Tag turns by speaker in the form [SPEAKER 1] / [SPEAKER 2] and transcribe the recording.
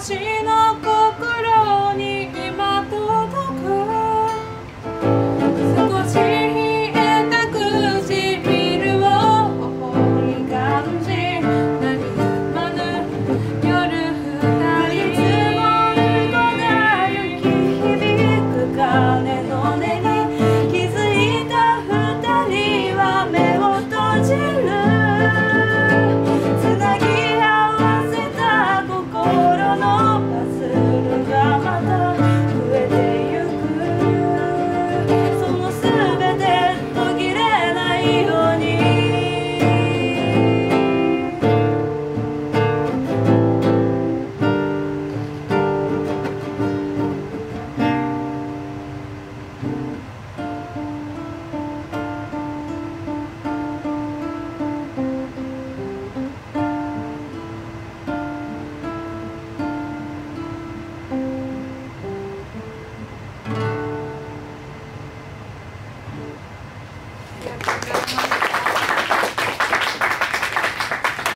[SPEAKER 1] 私の